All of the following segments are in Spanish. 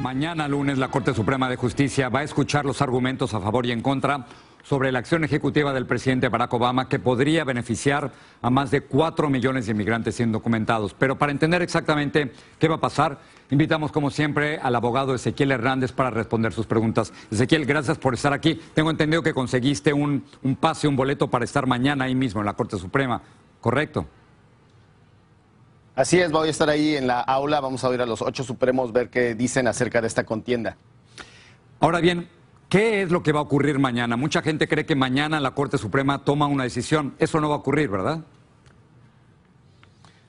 Mañana lunes la Corte Suprema de Justicia va a escuchar los argumentos a favor y en contra sobre la acción ejecutiva del presidente Barack Obama que podría beneficiar a más de cuatro millones de inmigrantes indocumentados. Pero para entender exactamente qué va a pasar, invitamos como siempre al abogado Ezequiel Hernández para responder sus preguntas. Ezequiel, gracias por estar aquí. Tengo entendido que conseguiste un, un pase, un boleto para estar mañana ahí mismo en la Corte Suprema, ¿correcto? Así es, voy a estar ahí en la aula, vamos a oír a los ocho supremos ver qué dicen acerca de esta contienda. Ahora bien, ¿qué es lo que va a ocurrir mañana? Mucha gente cree que mañana la Corte Suprema toma una decisión. Eso no va a ocurrir, ¿verdad?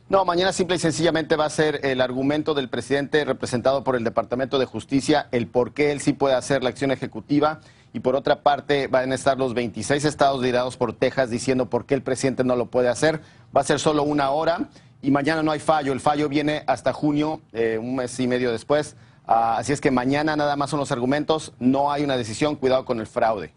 No, mañana simple y sencillamente va a ser el argumento del presidente representado por el Departamento de Justicia, el por qué él sí puede hacer la acción ejecutiva. Y por otra parte, van a estar los 26 estados liderados por Texas diciendo por qué el presidente no lo puede hacer. Va a ser solo una hora y mañana no hay fallo. El fallo viene hasta junio, eh, un mes y medio después. Ah, así es que mañana nada más son los argumentos, no hay una decisión, cuidado con el fraude.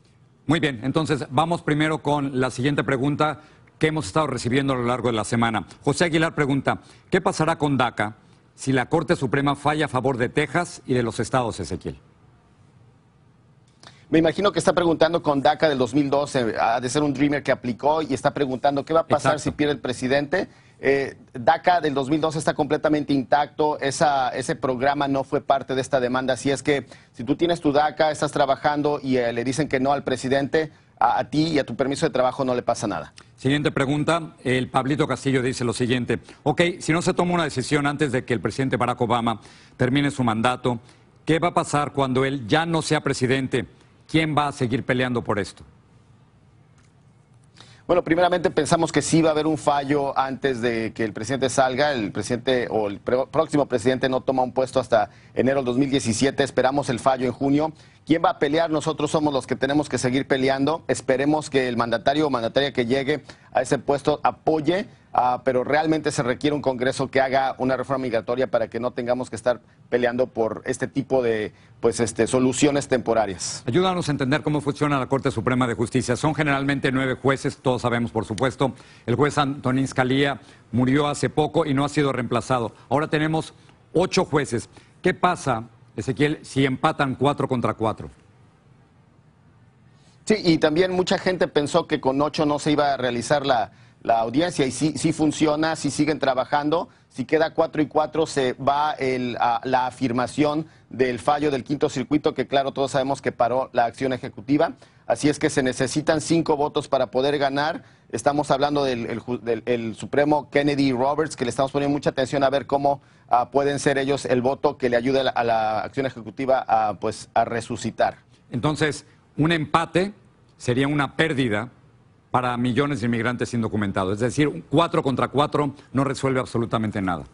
Muy bien, entonces vamos primero con la siguiente pregunta que hemos estado recibiendo a lo largo de la semana. José Aguilar pregunta, ¿qué pasará con DACA si la Corte Suprema falla a favor de Texas y de los estados, Ezequiel? Me imagino que está preguntando con DACA del 2012, ha de ser un Dreamer que aplicó y está preguntando qué va a pasar si pierde el presidente. Eh, DACA del 2012 está completamente intacto, ese programa no fue parte de esta demanda, así es que si tú tienes tu DACA, estás trabajando y eh, le dicen que no al presidente, a, ti y a tu permiso de trabajo no le pasa nada. Siguiente pregunta, el Pablito Castillo dice lo siguiente, ok, si no se toma una decisión antes de que el presidente Barack Obama termine su mandato, ¿qué va a pasar cuando él ya no sea presidente? ¿Quién va a seguir peleando por esto? Bueno, primeramente pensamos que sí va a haber un fallo antes de que el presidente salga. El presidente o el próximo presidente no toma un puesto hasta enero del 2017. Esperamos el fallo en junio. ¿Quién va a pelear? Nosotros somos los que tenemos que seguir peleando. Esperemos que el mandatario o mandataria que llegue a ese puesto apoye Ah, pero realmente se requiere un Congreso que haga una reforma migratoria para que no tengamos que estar peleando por este tipo de pues, este, soluciones temporarias. Ayúdanos a entender cómo funciona la Corte Suprema de Justicia. Son generalmente nueve jueces, todos sabemos, por supuesto. El juez Antonín Scalia murió hace poco y no ha sido reemplazado. Ahora tenemos ocho jueces. ¿Qué pasa, Ezequiel, si empatan cuatro contra cuatro? Sí, y también mucha gente pensó que con ocho no se iba a realizar la, la audiencia y sí, sí funciona, sí siguen trabajando. Si queda 4 y 4 se va el, a, la afirmación del fallo del quinto circuito, que claro, todos sabemos que paró la acción ejecutiva. Así es que se necesitan cinco votos para poder ganar. Estamos hablando del, del, Supremo Kennedy Roberts, que le estamos poniendo mucha atención a ver cómo uh, pueden ser ellos el voto que le ayude a la, a la acción ejecutiva a, pues, a resucitar. Entonces, un empate sería una pérdida para millones de inmigrantes indocumentados. Es decir, cuatro contra cuatro no resuelve absolutamente nada.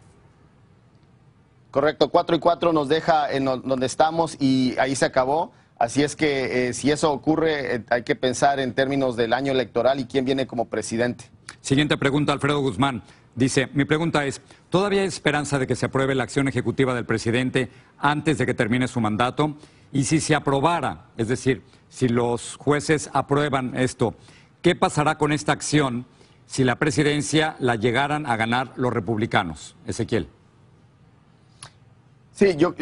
Correcto, cuatro y cuatro nos deja en donde estamos y ahí se acabó. Así es que eh, si eso ocurre, eh, hay que pensar en términos del año electoral y quién viene como presidente. Siguiente pregunta, Alfredo Guzmán. Dice, mi pregunta es, ¿todavía hay esperanza de que se apruebe la acción ejecutiva del presidente antes de que termine su mandato? Y si se aprobara, es decir, si los jueces aprueban esto, ¿Qué pasará con esta acción si la presidencia la llegaran a ganar los republicanos? Ezequiel. Sí, yo,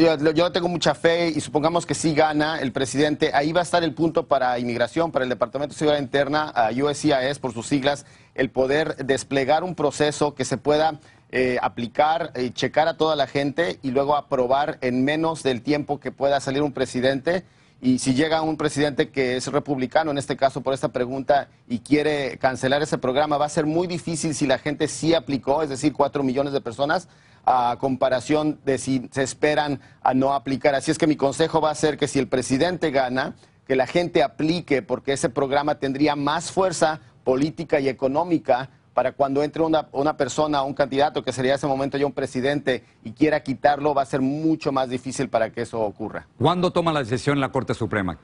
tengo mucha fe y supongamos que sí gana el presidente. Ahí va a estar el punto para inmigración, para el Departamento de Seguridad Interna, USCIS por sus siglas, el poder desplegar un proceso que se pueda eh, aplicar y checar a toda la gente y luego aprobar en menos del tiempo que pueda salir un presidente y si llega un presidente que es republicano, en este caso por esta pregunta, y quiere cancelar ese programa, va a ser muy difícil si la gente sí aplicó, es decir, cuatro millones de personas, a comparación de si se esperan a no aplicar. Así es que mi consejo va a ser que si el presidente gana, que la gente aplique, porque ese programa tendría más fuerza política y económica para cuando entre una, una persona, un candidato que sería ese momento ya un presidente y quiera quitarlo, va a ser mucho más difícil para que eso ocurra. ¿Cuándo toma la decisión la Corte Suprema?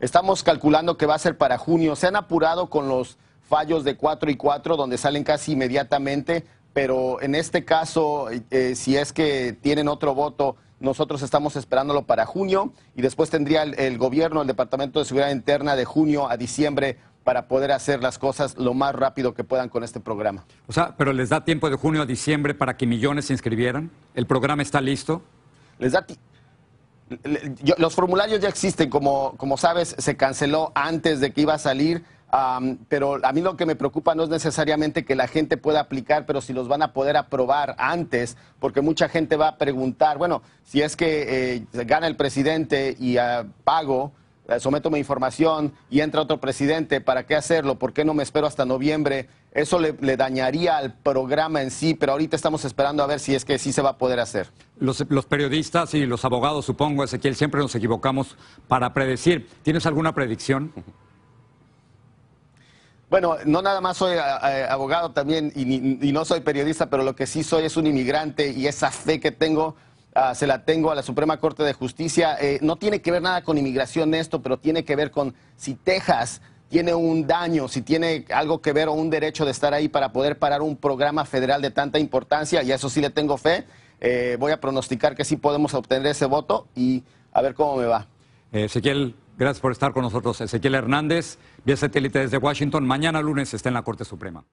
Estamos calculando que va a ser para junio. Se han apurado con los fallos de 4 y 4, donde salen casi inmediatamente, pero en este caso, eh, si es que tienen otro voto, nosotros estamos esperándolo para junio y después tendría el, el, gobierno, el Departamento de Seguridad Interna de junio a diciembre para poder hacer las cosas lo más rápido que puedan con este programa. O sea, pero les da tiempo de junio a diciembre para que millones se inscribieran. ¿El programa está listo? les da... los formularios ya existen, como, como sabes, se canceló antes de que iba a salir pero a mí lo que me preocupa no es necesariamente que la gente pueda aplicar, pero si los van a poder aprobar antes, porque mucha gente va a preguntar, bueno, si es que eh, gana el presidente y ah, pago, someto mi información y entra otro presidente, ¿para qué hacerlo? ¿Por qué no me espero hasta noviembre? Eso le, dañaría al programa en sí, pero ahorita estamos esperando a ver si es que sí se va a poder hacer. Los, los periodistas y los abogados, supongo, Ezequiel, siempre nos equivocamos para predecir. ¿Tienes alguna predicción? Bueno, no nada más soy eh, eh, abogado también y, no soy periodista, pero lo que sí soy es un inmigrante y esa fe que tengo ah, se la tengo a la Suprema Corte de Justicia. Eh, no tiene que ver nada con inmigración esto, pero tiene que ver con si Texas tiene un daño, si tiene algo que ver o un derecho de estar ahí para poder parar un programa federal de tanta importancia, y a eso sí le tengo fe. voy a pronosticar que sí podemos obtener ese voto y a ver cómo me va. Ezequiel, Gracias por estar con nosotros. Ezequiel Hernández, vía satélite desde Washington. Mañana lunes está en la Corte Suprema.